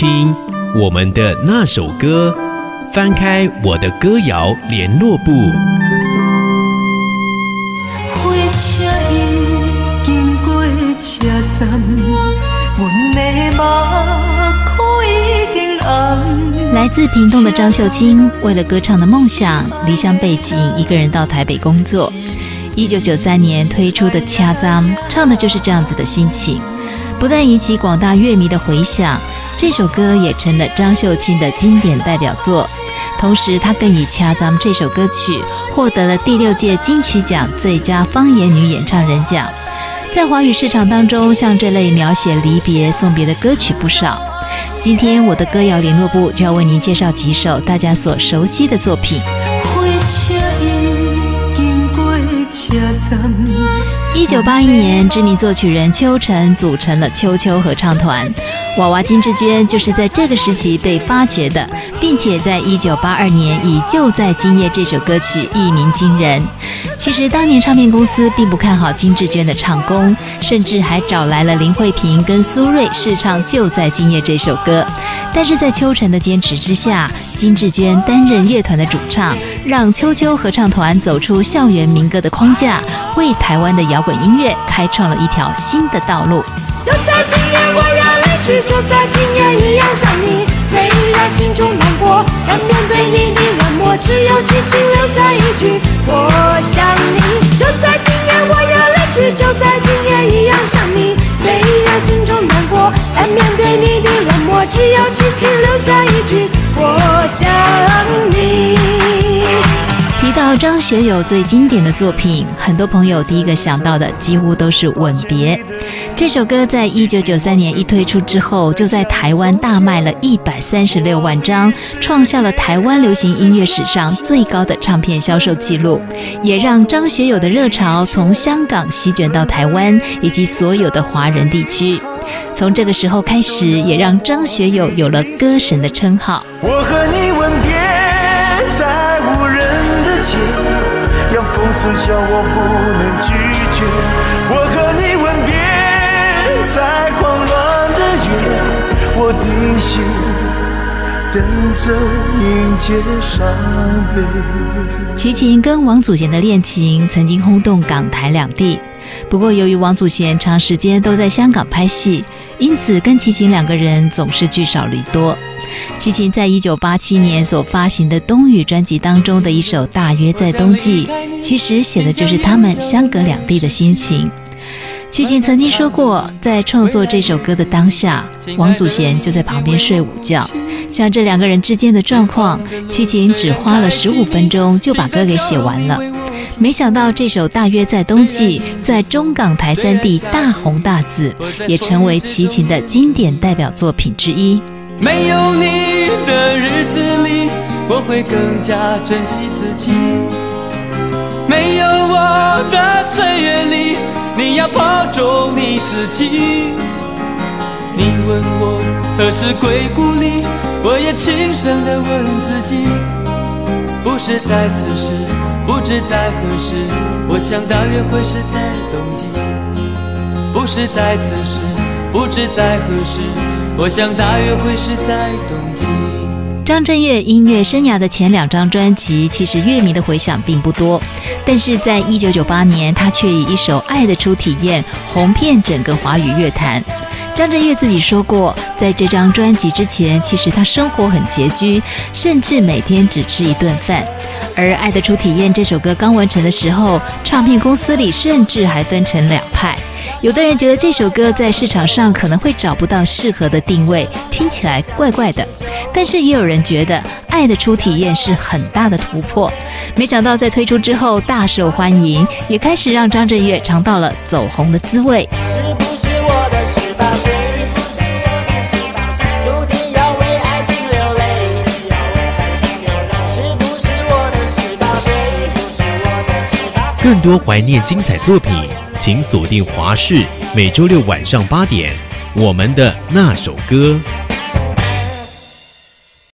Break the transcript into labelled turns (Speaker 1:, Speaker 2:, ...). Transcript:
Speaker 1: 听我们的那首歌，翻开我的歌谣联络簿。
Speaker 2: 火车已经过车站，阮的目眶已经红。
Speaker 3: 来自屏东的张秀清，为了歌唱的梦想，离乡背井，一个人到台北工作。一九九三年推出的《掐脏》，唱的就是这样子的心情，不但引起广大乐迷的回响，这首歌也成了张秀清的经典代表作。同时，她更以《掐脏》这首歌曲获得了第六届金曲奖最佳方言女演唱人奖。在华语市场当中，像这类描写离别、送别的歌曲不少。今天，我的歌谣联络部就要为您介绍几首大家所熟悉的作品。
Speaker 2: 火车已经过车站。
Speaker 3: 一九八一年，知名作曲人邱晨组成了秋秋合唱团，娃娃金志娟就是在这个时期被发掘的，并且在一九八二年以《就在今夜》这首歌曲一鸣惊人。其实当年唱片公司并不看好金志娟的唱功，甚至还找来了林慧萍跟苏芮试唱《就在今夜》这首歌。但是在邱晨的坚持之下，金志娟担任乐团的主唱，让秋秋合唱团走出校园民歌的框架，为台湾的摇滚音乐开创了一条新的道路。
Speaker 2: 就在今夜，我要离去，就在今夜一样想你。虽然心中难过，但面对你的冷漠，只有轻轻留下一句我想你。就在今夜，我要离去，就在今夜一样想你。虽然心中难过，但面对你的冷漠，只有轻轻留下一句我想你。
Speaker 3: 提到张学友最经典的作品，很多朋友第一个想到的几乎都是《吻别》这首歌。在一九九三年一推出之后，就在台湾大卖了一百三十六万张，创下了台湾流行音乐史上最高的唱片销售记录，也让张学友的热潮从香港席卷到台湾以及所有的华人地区。从这个时候开始，也让张学友有了歌神的称号。
Speaker 4: 刺笑我不能拒绝，我和你吻别在狂乱的夜，我的心等着迎接伤悲。
Speaker 3: 齐秦跟王祖贤的恋情曾经轰动港台两地，不过由于王祖贤长时间都在香港拍戏，因此跟齐秦两个人总是聚少离多。齐秦在一九八七年所发行的《冬雨》专辑当中的一首《大约在冬季》，其实写的就是他们相隔两地的心情。齐秦曾经说过，在创作这首歌的当下，王祖贤就在旁边睡午觉。像这两个人之间的状况，齐秦只花了十五分钟就把歌给写完了。没想到这首《大约在冬季》在中港台三地大红大紫，也成为齐秦的经典代表作品之一。
Speaker 5: 没有你的日子里，我会更加珍惜自己。没有我的岁月里，你要保重你自己。你问我何时归故里，我也轻声地问自己。不是在此时，不知在何时，我想大约会是在冬季。不是在此时，不知在何时。我想大约会是在冬季。
Speaker 3: 张震岳音乐生涯的前两张专辑，其实乐迷的回响并不多，但是在一九九八年，他却以一首《爱的初体验》红遍整个华语乐坛。张震岳自己说过，在这张专辑之前，其实他生活很拮据，甚至每天只吃一顿饭。而《爱的初体验》这首歌刚完成的时候，唱片公司里甚至还分成两派。有的人觉得这首歌在市场上可能会找不到适合的定位，听起来怪怪的。但是也有人觉得《爱的初体验》是很大的突破。没想到在推出之后大受欢迎，也开始让张震岳尝到了走红的滋味。
Speaker 6: 是不是我的十八岁？
Speaker 1: 更多怀念精彩作品，请锁定华视每周六晚上八点，我们的那首歌。